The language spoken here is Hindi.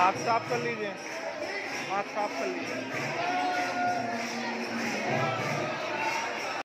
हाथ साफ़ कर लीजिए। हाथ साफ़ कर लीजिए।